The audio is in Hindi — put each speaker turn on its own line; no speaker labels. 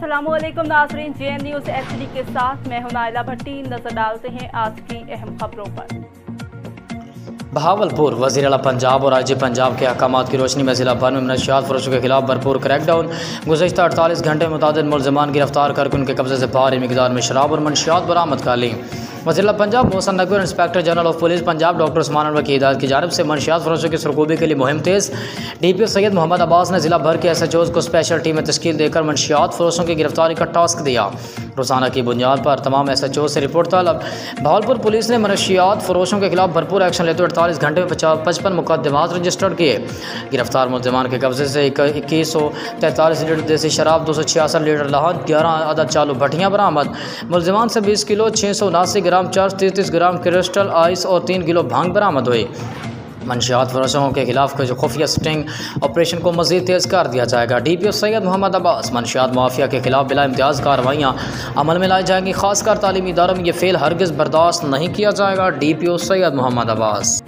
Aslam Nazreen J N news H D के साथ मैं हूँ नायला भट्टी। नज़र डालते हैं आज की अहम खबरों पर।
बहावलपुर वजी अला पंजाब और आई पंजाब के अहकाम की रोशनी में जिला भर में मनशियात फरोशों के खिलाफ भरपूर क्रैकडाउन। गुजशत अड़तालीस घंटे मुतद मुलजमान गिरफ़्तार करके उनके कब्जे से भारी मकदार में शराब और मनशियात बरामद कर ली। वजीला Punjab, Mohsin Naqvi inspector general of police Punjab, doctor Usman Anwar की हिदायत की जानब से मनशियात फरोशों की सरकूबी के लिए मुहिम तेज़। D P O Syed Mohammad Abbas ने जिला भर के एस एच ओज़ को स्पेशल टीम में तश्ल देकर मनशियात फरोशों की गिरफ्तारी का टास्क दिया। रोज़ाना की बुनियाद पर तमाम एस एच ओ से रिपोर्ट तलब। भावलपुर पुलिस ने मनशियात फरोशों के खिलाफ भरपूर एक्शन लेते हुए अड़तालीस घंटे में पचपन मुकदमात रजिस्टर्ड किए। गिरफ़्तार मुलजमान के कब्जे से इक्कीस सौ तैंतालीस लीटर देसी शराब, दो सौ छियासठ लीटर लहद ग्यारह अदद चालू भट्टियाँ बरामद। मुलजमान से बीस किलो छः सौ उनासी ग्राम चर्च तैंतीस ग्राम क्रिस्टल, आइस और तीन किलो भाँग बरामद हुई। मंशियात फरोशों के खिलाफ जो खुफिया स्टिंग ऑपरेशन को मजीद तेज़ कर दिया जाएगा। D P O Syed Mohammad Abbas मंशियात mafia के खिलाफ बिला इम्तियाज़ कार्रवाइयाँ अमल में लाई जाएँगी, खासकर तालीमी इदारों में ये फेल हरगज़ बर्दाश्त नहीं किया जाएगा। D P O Syed Mohammad Abbas